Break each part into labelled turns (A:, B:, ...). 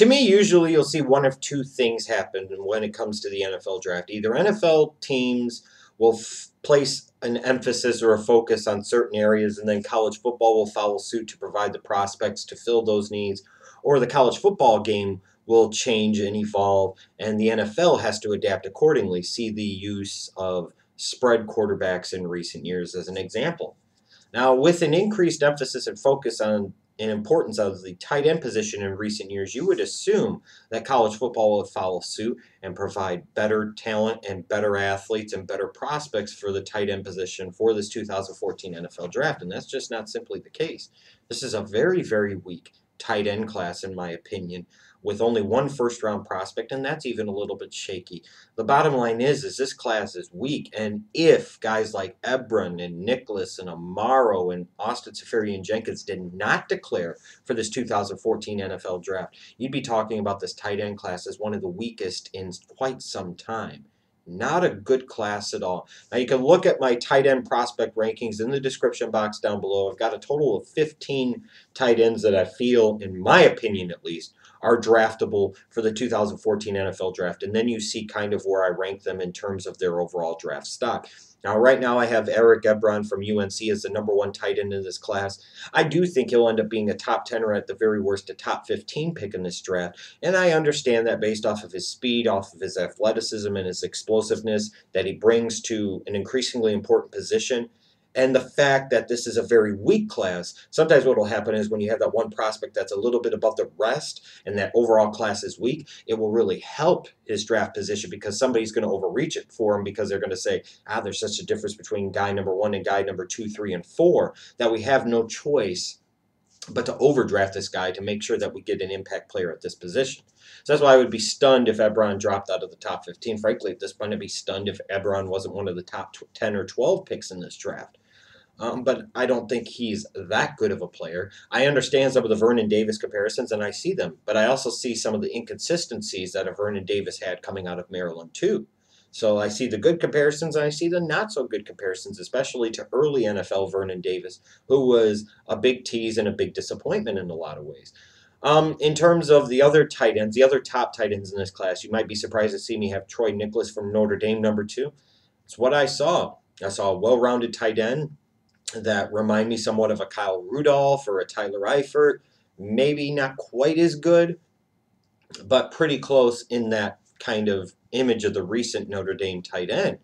A: to me, usually you'll see one of two things happen when it comes to the NFL draft. Either NFL teams will f- place an emphasis or a focus on certain areas, and then college football will follow suit to provide the prospects to fill those needs, or the college football game will change and evolve, and the NFL has to adapt accordingly. See the use of spread quarterbacks in recent years as an example. Now, with an increased emphasis and focus on and importance of the tight end position in recent years, you would assume that college football would follow suit and provide better talent and better athletes and better prospects for the tight end position for this 2014 NFL draft. And that's just not simply the case. This is a very, very weak tight end class, in my opinion with only one first round prospect, and that's even a little bit shaky. The bottom line is, is this class is weak, and if guys like Ebron and Niklas and Amaro and Austin Seferian Jenkins did not declare for this 2014 NFL draft, you'd be talking about this tight end class as one of the weakest in quite some time. Not a good class at all. Now you can look at my tight end prospect rankings in the description box down below. I've got a total of 15 tight ends that I feel, in my opinion at least, are draftable for the 2014 NFL draft. And then you see kind of where I rank them in terms of their overall draft stock. Now, right now, I have Eric Ebron from UNC as the number one tight end in this class. I do think he'll end up being a top 10 or at the very worst a top 15 pick in this draft. And I understand that based off of his speed, off of his athleticism, and his explosiveness that he brings to an increasingly important position and the fact that this is a very weak class, sometimes what will happen is when you have that one prospect that's a little bit above the rest and that overall class is weak, it will really help his draft position because somebody's going to overreach it for him because they're going to say, ah, there's such a difference between guy number one and guy number two, three, and four that we have no choice but to overdraft this guy to make sure that we get an impact player at this position. So that's why I would be stunned if Ebron dropped out of the top 15. Frankly, at this point, I'd be stunned if Ebron wasn't one of the top 10 or 12 picks in this draft. Um, but I don't think he's that good of a player. I understand some of the Vernon Davis comparisons, and I see them, but I also see some of the inconsistencies that a Vernon Davis had coming out of Maryland, too. So I see the good comparisons, and I see the not so good comparisons, especially to early NFL Vernon Davis, who was a big tease and a big disappointment in a lot of ways. Um, in terms of the other tight ends, the other top tight ends in this class, you might be surprised to see me have Troy Niklas from Notre Dame, number two. It's what I saw. I saw a well rounded tight end that remind me somewhat of a Kyle Rudolph or a Tyler Eifert. Maybe not quite as good, but pretty close in that kind of image of the recent Notre Dame tight end.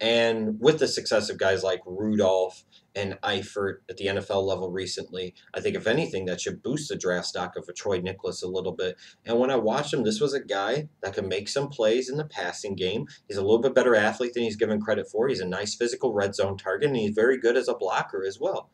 A: And with the success of guys like Rudolph and Eifert at the NFL level recently, I think if anything, that should boost the draft stock of a Troy Niklas a little bit. And when I watched him, this was a guy that could make some plays in the passing game. He's a little bit better athlete than he's given credit for. He's a nice physical red zone target, and he's very good as a blocker as well.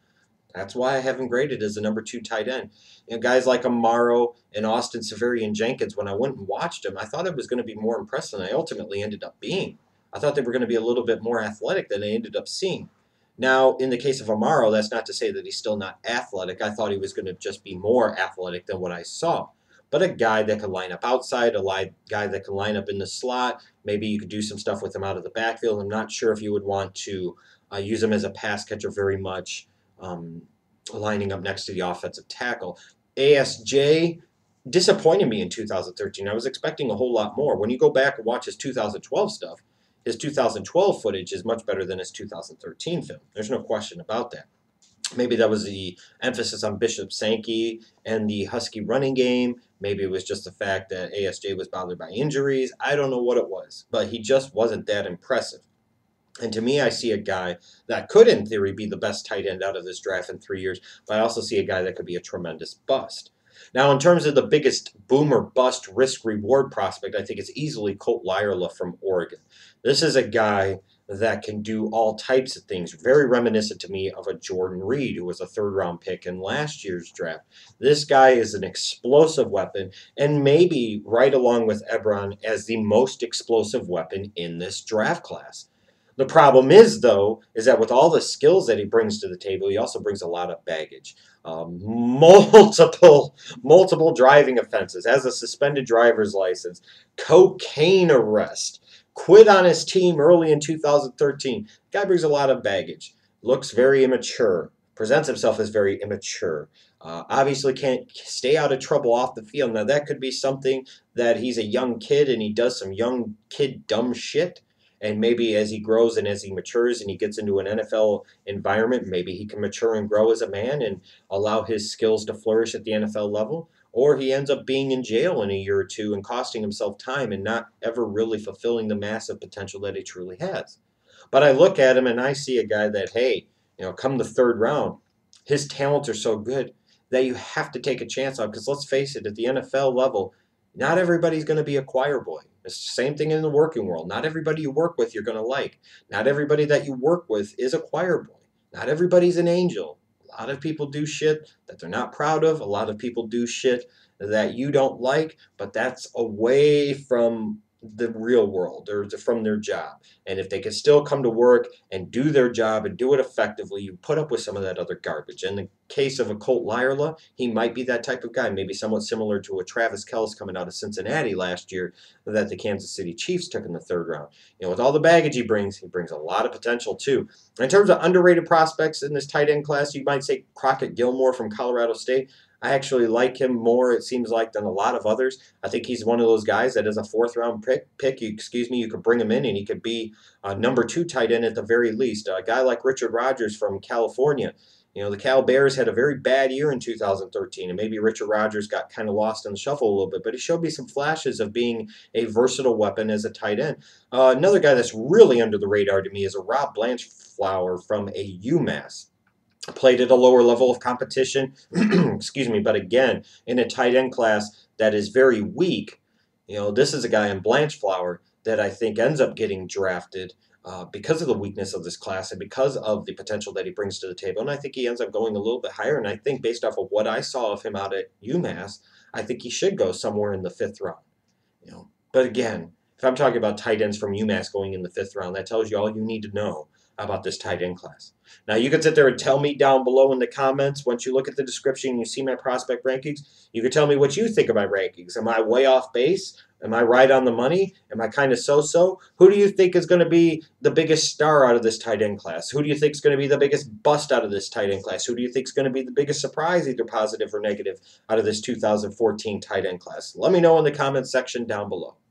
A: That's why I have him graded as the number two tight end. You know, guys like Amaro and Austin Seferian Jenkins, when I went and watched him, I thought it was going to be more impressive than I ultimately ended up being. I thought they were going to be a little bit more athletic than I ended up seeing. Now, in the case of Amaro, that's not to say that he's still not athletic. I thought he was going to just be more athletic than what I saw. But a guy that could line up outside, a guy that can line up in the slot, maybe you could do some stuff with him out of the backfield. I'm not sure if you would want to uh, use him as a pass catcher very much, um, lining up next to the offensive tackle. ASJ disappointed me in 2013. I was expecting a whole lot more. When you go back and watch his 2012 stuff, his 2012 footage is much better than his 2013 film. There's no question about that. Maybe that was the emphasis on Bishop Sankey and the Husky running game. Maybe it was just the fact that ASJ was bothered by injuries. I don't know what it was, but he just wasn't that impressive. And to me, I see a guy that could, in theory, be the best tight end out of this draft in three years, but I also see a guy that could be a tremendous bust. Now, in terms of the biggest boomer bust risk reward prospect, I think it's easily Colt Lyerla from Oregon. This is a guy that can do all types of things. Very reminiscent to me of a Jordan Reed, who was a third round pick in last year's draft. This guy is an explosive weapon, and maybe right along with Ebron as the most explosive weapon in this draft class. The problem is, though, is that with all the skills that he brings to the table, he also brings a lot of baggage. Um, multiple, multiple driving offenses, has a suspended driver's license, cocaine arrest, quit on his team early in 2013. Guy brings a lot of baggage, looks very immature, presents himself as very immature. Uh, obviously, can't stay out of trouble off the field. Now, that could be something that he's a young kid and he does some young kid dumb shit. And maybe as he grows and as he matures and he gets into an NFL environment, maybe he can mature and grow as a man and allow his skills to flourish at the NFL level. Or he ends up being in jail in a year or two and costing himself time and not ever really fulfilling the massive potential that he truly has. But I look at him and I see a guy that, hey, you know, come the third round, his talents are so good that you have to take a chance on. Because let's face it, at the NFL level, not everybody's going to be a choir boy. It's the same thing in the working world. Not everybody you work with you're going to like. Not everybody that you work with is a choir boy. Not everybody's an angel. A lot of people do shit that they're not proud of. A lot of people do shit that you don't like, but that's away from the real world or from their job. And if they can still come to work and do their job and do it effectively, you put up with some of that other garbage. In the case of a Colt Lyerla, he might be that type of guy, maybe somewhat similar to a Travis Kelce coming out of Cincinnati last year that the Kansas City Chiefs took in the third round. You know, with all the baggage he brings, he brings a lot of potential too. In terms of underrated prospects in this tight end class, you might say Crockett Gilmore from Colorado State. I actually like him more, it seems like, than a lot of others. I think he's one of those guys that is a fourth round pick. pick you, excuse me, you could bring him in and he could be a number two tight end at the very least. A guy like Richard Rodgers from California. You know, the Cal Bears had a very bad year in 2013, and maybe Richard Rodgers got kind of lost in the shuffle a little bit, but he showed me some flashes of being a versatile weapon as a tight end. Uh, another guy that's really under the radar to me is a Rob Blanchflower from a UMass played at a lower level of competition. Excuse me, but again, in a tight end class that is very weak, you know, this is a guy in Blanchflower that I think ends up getting drafted uh, because of the weakness of this class and because of the potential that he brings to the table. And I think he ends up going a little bit higher. And I think based off of what I saw of him out at UMass, I think he should go somewhere in the fifth round. You know, but again, if I'm talking about tight ends from UMass going in the fifth round, that tells you all you need to know about this tight end class. Now, you can sit there and tell me down below in the comments once you look at the description and you see my prospect rankings. You can tell me what you think of my rankings. Am I way off base? Am I right on the money? Am I kind of so so? Who do you think is going to be the biggest star out of this tight end class? Who do you think is going to be the biggest bust out of this tight end class? Who do you think is going to be the biggest surprise, either positive or negative, out of this 2014 tight end class? Let me know in the comments section down below.